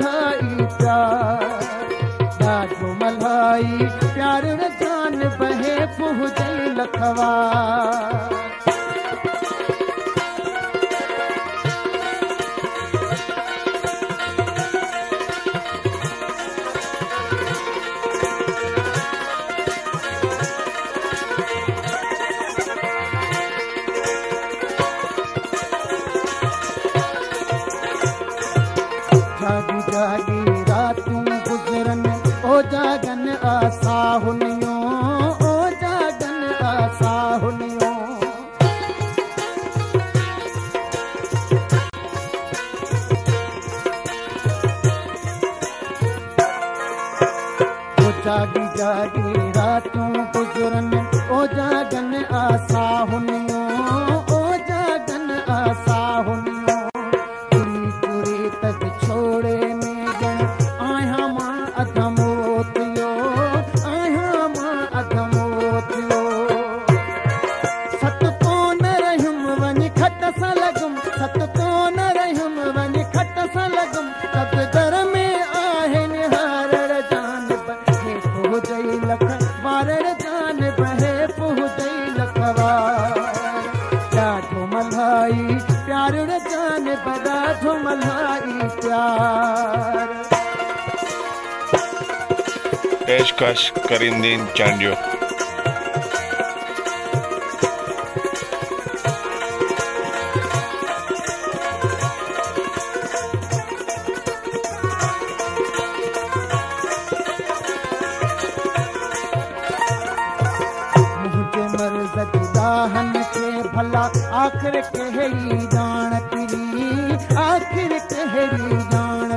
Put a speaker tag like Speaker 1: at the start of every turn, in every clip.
Speaker 1: भाई प्यारु भाई प्यार दान भे पु चई रातूं गुज़रनि ओ जागन आसा हु मल्हाई प्यार रचान पदार्थ मल्हाई प्यार
Speaker 2: पेशकश करिंदीन चांडियो
Speaker 1: कहरी जान पिरी आखिर कहरी जान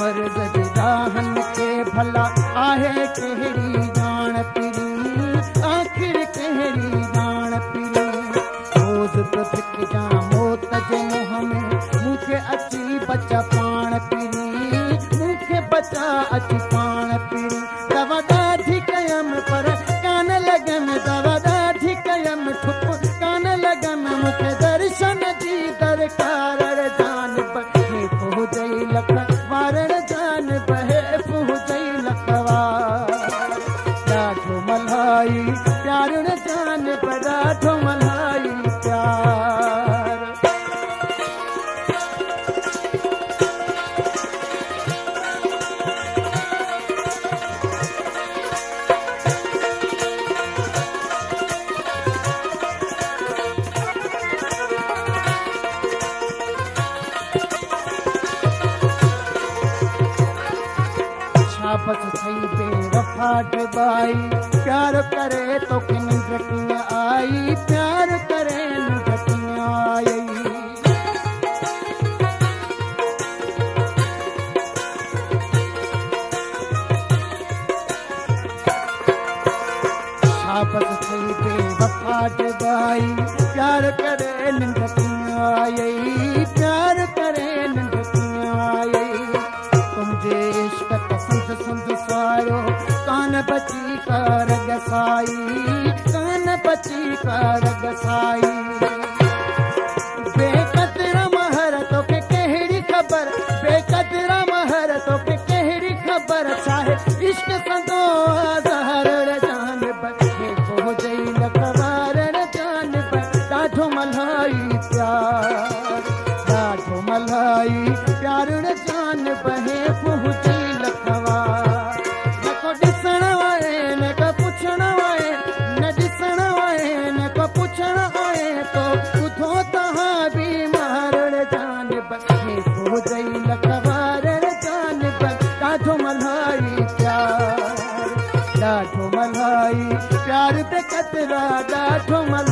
Speaker 1: मर्द दाहन के भला आहे जान आखिर कहरी जान पिरी रोज मुझे अच्छी बचा अति आठ बाई प्यार करे तो किन रटियाँ आई प्यार करे रटियाँ आई शापत पे वफाट बाई प्यार करे निंदकियाँ आई para मल्हाई चाराठो मल्हाई चार त मल्हाई